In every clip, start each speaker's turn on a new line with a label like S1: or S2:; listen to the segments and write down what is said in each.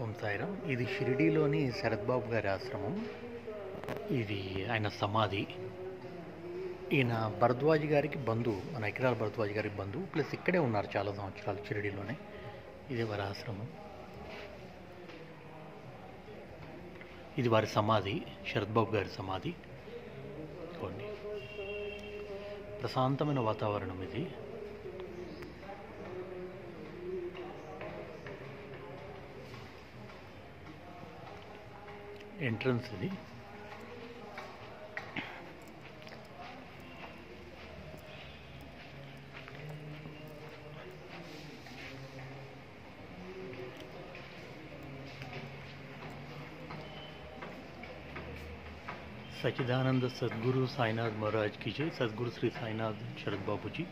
S1: ఓం సాయిరామ్. ఇది షిరిడీలోని శరద్బాబు గారి ఆశ్రమం. ఇది ఆయన సమాధి. ఈయన భరద్వాజ్ గారికి బంధువు మన ఎకరాల భరద్వాజ్ గారికి బంధువు. ప్లస్ ఇక్కడే ఉన్నారు చాలా సంవత్సరాలు షిరిడీలోనే. ఇది వారి ఆశ్రమం. ఇది వారి సమాధి శరద్బాబు గారి సమాధి. చూడండి. ప్రశాంతమైన వాతావరణం ఇది. एंट्रेंस थी सचिदानंद सदगुरु साईनाथ महाराज की जय। सदगुरु श्री साईनाथ शरद बाबू जी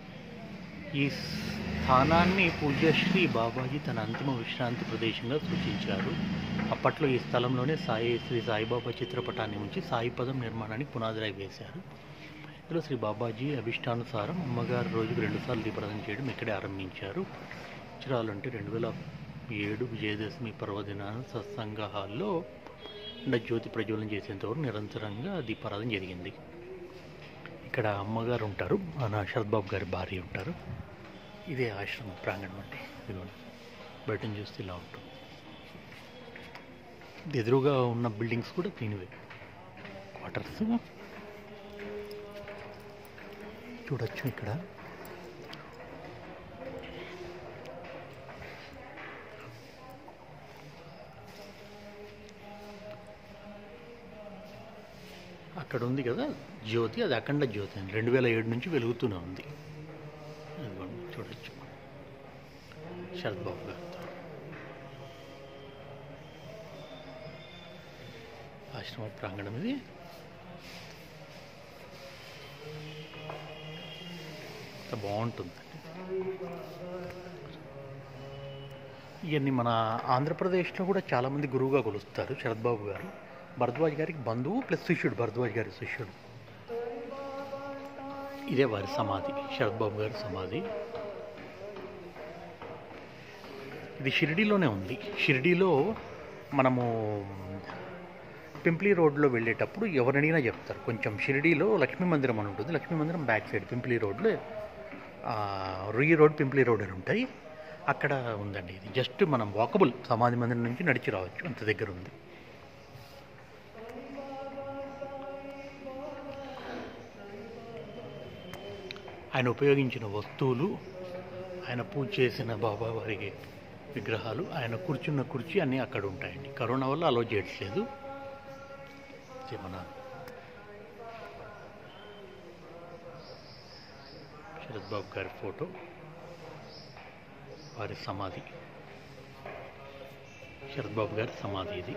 S1: ఈ స్థానాన్ని పూజ్యశ్రీ బాబాజీ తన అంతిమ విశ్రాంతి ప్రదేశంగా సూచించారు. అప్పట్లో ఈ స్థలంలోనే సాయి శ్రీ సాయిబాబా చిత్రపటాన్ని ఉంచి సాయిపదం నిర్మాణానికి పునాదిరాయి వేశారు. ఇందులో శ్రీ బాబాజీ అభిష్టానుసారం అమ్మగారు రోజుకు రెండుసార్లు దీపారాధన చేయడం ఇక్కడే ఆరంభించారు. చిరాలంటే రెండు వేల ఏడు విజయదశమి పర్వదినాన సత్సంగ హాల్లో జ్యోతి ప్రజ్వలన చేసేంతవరకు నిరంతరంగా దీపారాధన జరిగింది. ఇక్కడ అమ్మగారు ఉంటారు మన శరత్ బాబు గారి భార్య ఉంటారు. ఇదే ఆశ్రమం ప్రాంగణం అండి. ఇదిగోండి. బయట చూస్తే ఇలా ఉంటుంది. ఎదురుగా ఉన్న బిల్డింగ్స్ కూడా దీనివే. క్వార్టర్స్ చూడొచ్చు ఇక్కడ. అక్కడ ఉంది కదా జ్యోతి అది అఖండ జ్యోతి అని. రెండు వేల ఏడు నుంచి వెలుగుతూనే ఉంది. చూడొచ్చు. శరత్ బాబు గారితో. ఆశ్రమ ప్రాంగణం ఇది. బాగుంటుందండి. ఇవన్నీ మన ఆంధ్రప్రదేశ్లో కూడా చాలామంది గురువుగా కొలుస్తారు శరత్ బాబు గారు. భరద్వాజ్ గారికి బంధువు ప్లస్ శిష్యుడు భరద్వాజ్ గారి శిష్యుడు. ఇదే వారి సమాధి శరత్ బాబు గారి సమాధి. ఇది షిరిడీలోనే ఉంది. షిరిడీలో మనము పింప్లీ రోడ్లో వెళ్ళేటప్పుడు ఎవరినైనా చెప్తారు. కొంచెం షిరిడీలో లక్ష్మీ మందిరం అని ఉంటుంది. లక్ష్మీ మందిరం బ్యాక్ సైడ్ పింప్లీ రోడ్లో రుయ్యి రోడ్ పింప్లీ రోడ్ అని ఉంటాయి. అక్కడ ఉందండి ఇది. జస్ట్ మనం వాకబుల్ సమాధి మందిరం నుంచి నడిచి రావచ్చు. అంత దగ్గర ఉంది. ఆయన ఉపయోగించిన వస్తువులు ఆయన పూజ చేసిన బాబావారికి విగ్రహాలు ఆయన కూర్చున్న కుర్చీ అన్నీ అక్కడ ఉంటాయండి. కరోనా వల్ల అలో చేయట్లేదు. మన శరత్ బాబు గారి ఫోటో వారి సమాధి. శరత్ బాబు గారి సమాధి ఇది.